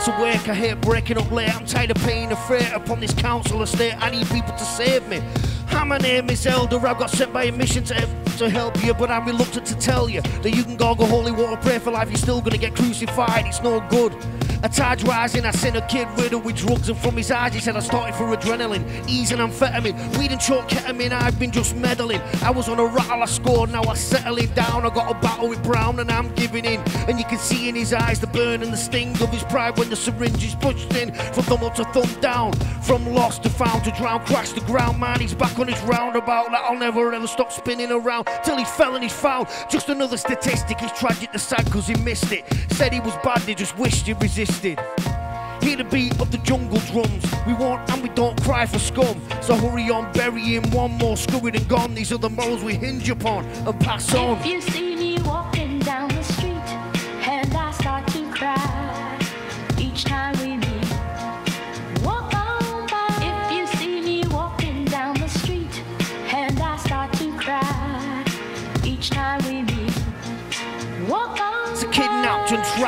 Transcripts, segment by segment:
It's a work, I hate breaking up late. I'm tired of paying the freight upon this council estate. I need people to save me. Hi, my name is Elder. I've got sent by a mission to, to help you, but I'm reluctant to tell you that you can gargle holy water, pray for life. You're still gonna get crucified. It's no good. A tide rising, I seen a kid riddled with drugs, and from his eyes he said I started for adrenaline, easing amphetamine, weed and chalk ketamine. I've been just meddling. I was on a rattle, I scored, now I settling down. I got a battle with Brown, and I'm giving in. And you can see in his eyes the burn and the sting of his pride when the syringe is pushed in. From thumb up to thumb down, from lost to found to drown, crash the ground. Man, he's back on his roundabout. Like I'll never ever stop spinning around till he's fell and he's found. Just another statistic. He's tragic, the sad, cause he missed it. Said he was bad, they just wished he resisted. Hear the beat of the jungle drums. We want and we don't cry for scum. So hurry on, bury him one more screwed and gone. These are the morals we hinge upon and pass on. If you see me walking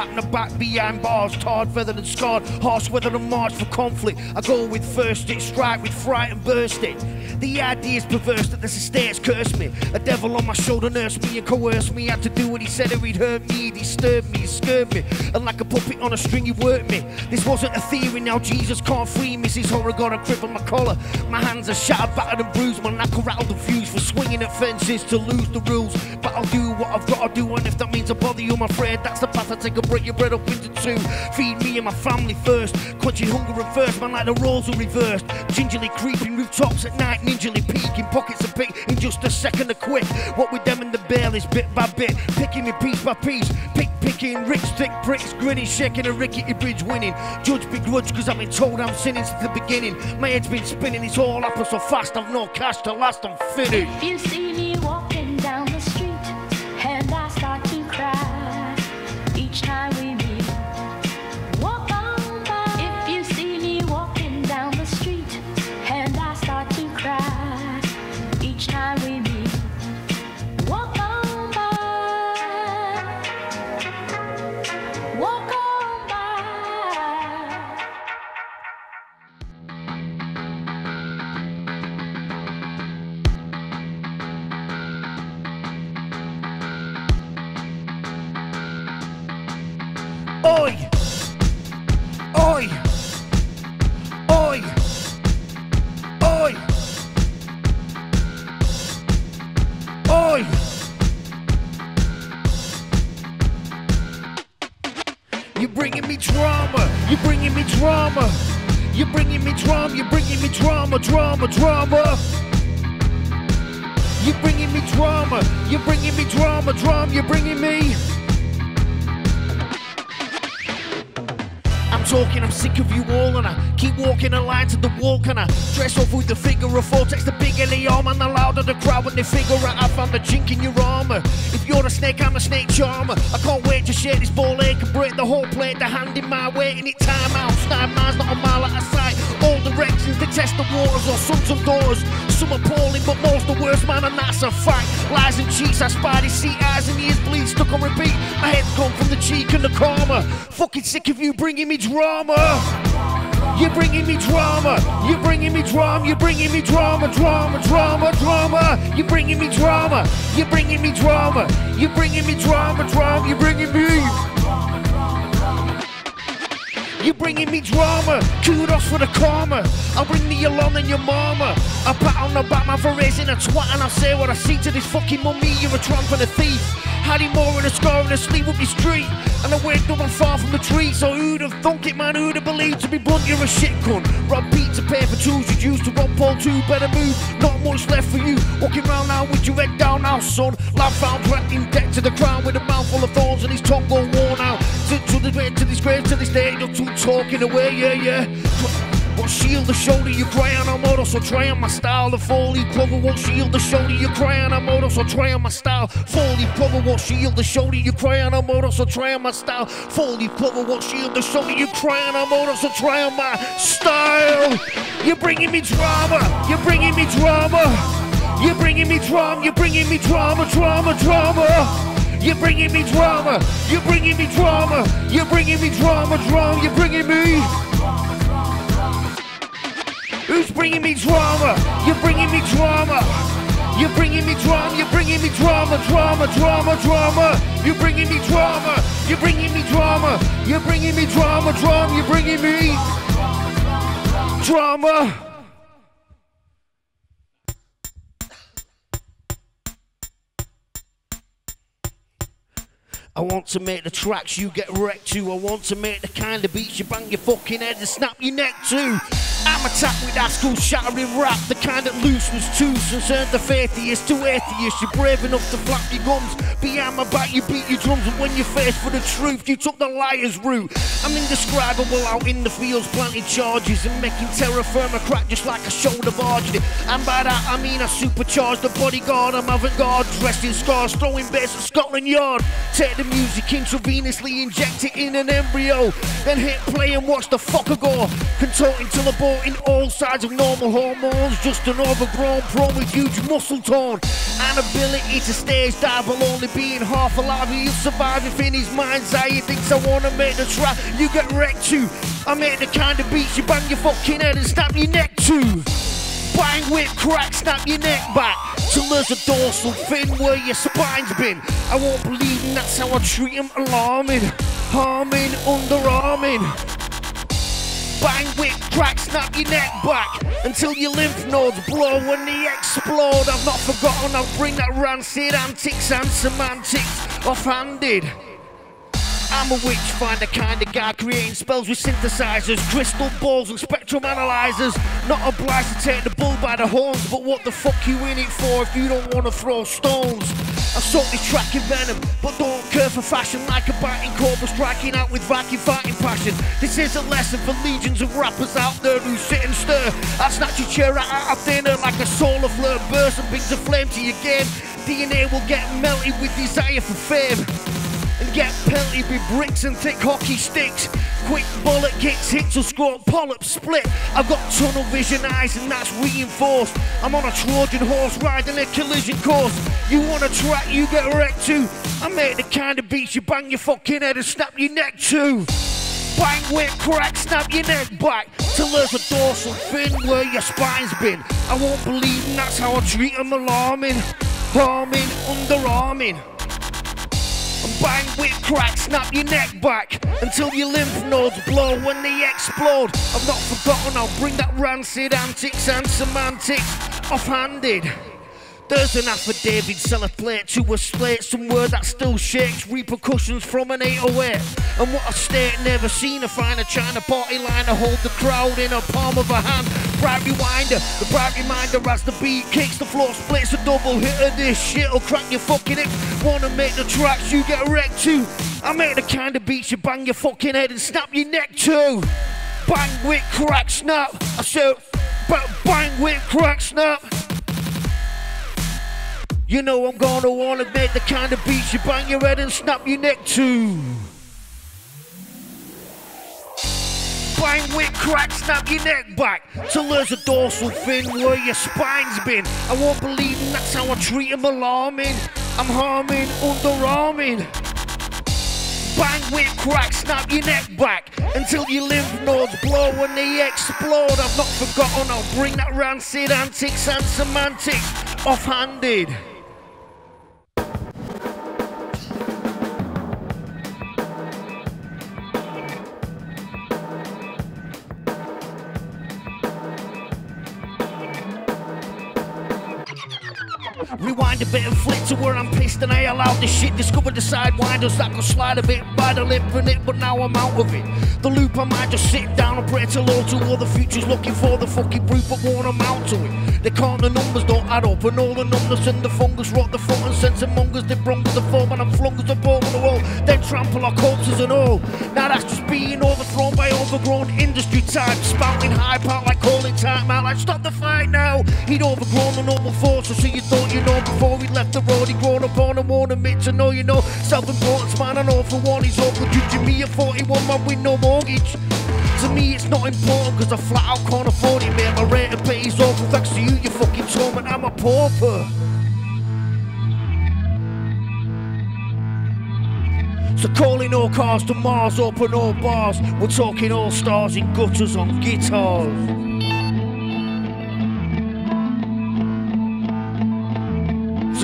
in the back behind bars, tarred, feathered and scarred, harsh weathered and marched for conflict. I go with first it, strike with fright and burst it. The idea's perverse that the stairs cursed me. A devil on my shoulder nursed me and coerced me. Had to do what he said or he'd hurt me. He disturbed me, he scared me. And like a puppet on a string, he worked me. This wasn't a theory, now Jesus can't free me. His horror got a grip on my collar. My hands are shattered, battered and bruised. My knuckle rattled and fused for swinging at fences to lose the rules. But I'll do what I've got to do, and if that means I bother you, my friend, that's the path I take. I break your bread up into two. Feed me and my family first. Quenching hunger and thirst, man, like the roles are reversed. Gingerly creeping rooftops at night, ninjally peeking pockets of pick in just a second to quit. What with them and the bail is bit by bit, picking me piece by piece. Pick picking, rich thick bricks, grinning, shaking a rickety bridge winning. Judge begrudge cause I've been told I'm sinning since the beginning. My head's been spinning, it's all happened so fast, I've no cash to last, I'm finished. If you see me Oi! Oi! Oi! Oi! Oi! You're bringing me drama. You're bringing me drama. You're bringing me drama. You're bringing me drama, drama, drama. You're bringing me drama. You're bringing me drama, drama. You're bringing me. I'm talking, I'm sick of you all, and I keep walking a line to the wall. Can I dress off with the figure of four? Text the bigger the arm, and the louder the crowd when they figure out I found the chink in your armor. If you're a snake, I'm a snake charmer. I can't wait to share this ball ache and break the whole plate. The hand in my way, and it time out. Nine miles, not a mile out of sight. To test the waters, or sons of daughters. Some appalling, but most the worst, man, and that's a fact. Lies and cheats, I spy they see eyes and ears bleed, stuck on repeat. My head's gone from the cheek and the karma. Fucking sick of you bringing me drama. You're bringing me drama. You're bringing me drama. You're bringing me drama, drama, drama, drama. You're bringing me drama. You're bringing me drama. You're bringing me drama, drama. You're bringing me. You're bringing me drama. Kudos for the karma. I'll bring the along and your mama. I pat on the back man for raising a twat and I'll say what I see to this fucking mummy. You're a tramp and a thief. Him more in a scar and asleep up the street. And I waked up and far from the tree. So who'd have thunk it, man? Who'd have believed to be blunt? You're a shit cunt. Rob to pay for tools. You used to rob Paul too. Better move. Not much left for you. Walking round now with your head down now, son. Lad found trapped in debt to the crown with a mouthful of thorns and his tongue all worn out. To, to the grave, to this grave, to this day, you're too talking away, yeah, yeah. What shield the shoulder you cry on a motor, so try on my style. The foley cover won't shield the shoulder you cry on a motor, so try on my style. Foley cover won't shield the shoulder you cry on a motor, so try on my style. Foley cover won't shield the shoulder you cry on a motor, so try on my style. You're bringing me drama, you're bringing me drama. You're bringing me drama, you're bringing me drama, drama, drama. You're bringing me drama. You're bringing me drama. You're bringing me drama, drama. You're bringing me. Who's bringing me drama? You're bringing me drama. You're bringing me drama, you're bringing me drama, drama, drama, drama. You're bringing me drama, you're bringing me drama, you're bringing me drama, drama, you're bringing me drama. I want to make the tracks you get wrecked to. I want to make the kind of beats you bang your fucking head and snap your neck to. I'm attacked with that school shattering rap, the kind that loosens twos and turns the faithiest to atheist. You're brave enough to flap your gums behind my back, you beat your drums, and when you're faced for the truth, you took the liar's route. I'm indescribable out in the fields, planting charges and making terra firma crack just like a shoulder barge. And by that I mean I supercharge the bodyguard, I'm avant-garde, dressed in scars, throwing bits at Scotland Yard. Take the music intravenously, inject it in an embryo, then hit play and watch the fucker go, contorting till the ball in all sides of normal hormones. Just an overgrown pro with huge muscle tone. An ability to stage dive while only being half alive. He'll survive if in his mind's eye he thinks I wanna make the trap. You get wrecked too. I make the kind of beats you bang your fucking head and snap your neck too. Bang, whip, crack, snap your neck back Till there's a dorsal fin where your spine's been I won't believe and that's how I treat them Alarming, harming, underarming Bang, whip, crack, snap your neck back until your lymph nodes blow when they explode. I've not forgotten, I'll bring that rancid antics and semantics off-handed. I'm a witch finder kind of guy creating spells with synthesizers, crystal balls and spectrum analyzers. Not obliged to take the bull by the horns, but what the fuck you in it for if you don't want to throw stones? I sought this track in venom, but don't care for fashion like a biting cobra striking out with Viking fighting passion. This is a lesson for legions of rappers out there who sit and stir. I snatch your chair out of air like a solar flare burst and brings a flame to your game. DNA will get melted with desire for fame and get pelted with bricks and thick hockey sticks. Quick bullet kicks, hits or score, polyp split. I've got tunnel vision eyes and that's reinforced. I'm on a Trojan horse riding a collision course. You want a track, you get wrecked too. I make the kind of beats you bang your fucking head and snap your neck too. Bang, whip, crack, snap your neck back till there's a dorsal fin where your spine's been. I won't believe that's how I treat them alarming, harming, underarming. Bang, whip, crack, snap your neck back until your lymph nodes blow when they explode. I've not forgotten, I'll bring that rancid antics and semantics off-handed. There's an affidavit, sell a plate to a slate, some word that still shakes, repercussions from an 808. And what a state, never seen a finer China party liner hold the crowd in a palm of a hand. Bright rewinder, the bright reminder as the beat kicks, the floor splits, a double hit of this shit'll crack your fucking hip. Wanna make the tracks you get wrecked too. I make the kind of beats you bang your fucking head and snap your neck too. Bang, whip, crack, snap. I said, bang, whip, crack, snap. You know I'm gonna wanna make the kind of beats you bang your head and snap your neck to. Bang, whip, crack, snap your neck back till there's a dorsal fin where your spine's been. I won't believe and that's how I treat them alarming. I'm harming, underarming. Bang, whip, crack, snap your neck back until your lymph nodes blow when they explode. I've not forgotten, I'll bring that rancid antics and semantics off-handed. A bit and flip to where I'm pissed and I allowed this shit. Discovered the sidewinders that could slide a bit by the lip and it, but now I'm out of it. The loop I might just sit down and pray to Lord to all the futures looking for the fucking proof, but won't amount to it. They can't, the numbers don't add up, and all the numbers and the fungus rot the front and sense mongers. They brung the form and I'm flung as a bomb on the wall. Then trample our corpses and all. Now that's just being overthrown by overgrown industry type, spouting hype out like calling time out, like stop the fight now. He'd overgrown the normal forces, so you thought you know before he left the road. He'd grown up on and won't admit to know you know. Self-importance, man, I know for one, he's awkward. to me a 41 man with no mortgage. To me, it's not important because I flat out can't afford it. My rate of pay is awful thanks to you, you fucking torment. I'm a pauper. So calling all cars to Mars, open all bars. We're talking all stars in gutters on guitars.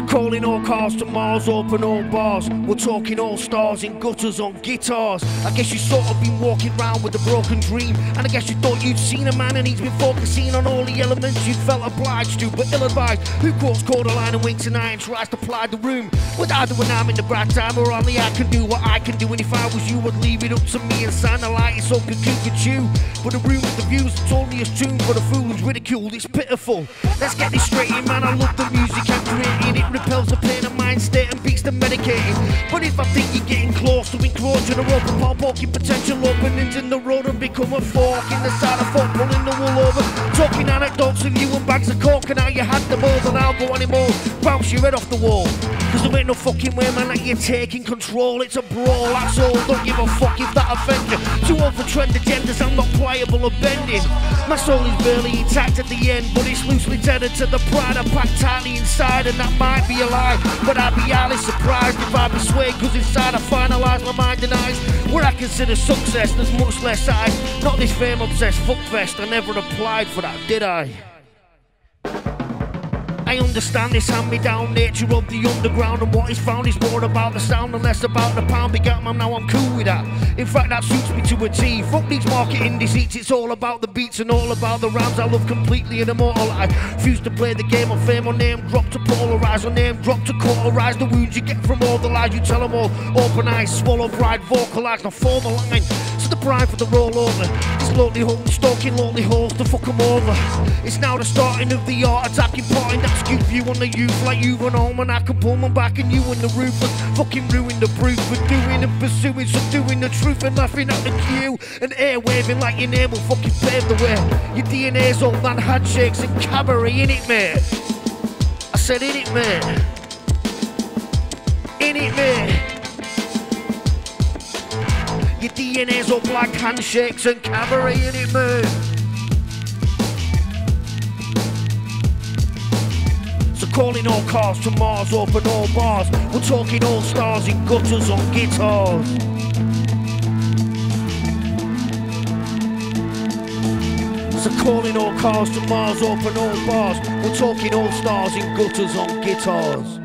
Calling all cars to Mars, open all bars. We're talking all stars in gutters on guitars. I guess you sort of been walking around with a broken dream. And I guess you thought you'd seen a man and he's been focusing on all the elements you felt obliged to, but ill advised. Who calls quotes line and winks an eye and tries to ply the room? I do when I'm in the bright time, or only I can do what I can do. And if I was you, I'd leave it up to me and sign the light so could chew. But the room with the views, it's only a tune for the fool who's ridiculed. It's pitiful. Let's get this straight man. I love the music I'm creating. It the pain of mind state and beats the medicating. But if I think you're getting close to encroaching a rope upon poking potential openings in the road and become a fork in the side of foot, pulling the wool over. Talking anecdotes of you and bags of coke and how you had the balls go anymore. Bounce your head off the wall. Cause there ain't no fucking way, man, that you're taking control. It's a brawl, that's all. Don't give a fuck if that offends you. Too old for trend agendas, I'm not pliable or bending. My soul is barely intact at the end, but it's loosely tethered to the pride I pack tightly inside, and that might be a lie. But I'd be highly surprised if I swayed, cause inside I finalise my mind and eyes. Where I consider success, there's much less eyes. Not this fame obsessed fuckfest, I never applied for that, did I? I understand this hand-me-down nature of the underground and what is found is more about the sound and less about the pound. Up, man, now I'm cool with that. In fact, that suits me to a T. Fuck these marketing deceits, it's all about the beats and all about the rhymes I love completely and immortal. I refuse to play the game of fame or name drop to polarize or name drop to cauterize the wounds you get from all the lies you tell them all. Open eyes, swallow pride, vocalize, now form a line the pride for the rollover. It's lonely home, stalking lonely holes to fuck them over. It's now the starting of the art attacking parting that's cute view on the youth like you and I can pull my back and you in the roof and fucking ruin the proof for doing and pursuing, subduing the truth and laughing at the queue and air waving like your name will fucking pave the way. Your DNA's all man handshakes and cabaret in it, mate. I said in it, mate. In it, mate. Your DNA's all black handshakes and cabaret in it, man. Calling all cars to Mars, open all bars. We're talking all stars in gutters on guitars. So calling all cars to Mars, open all bars. We're talking all stars in gutters on guitars.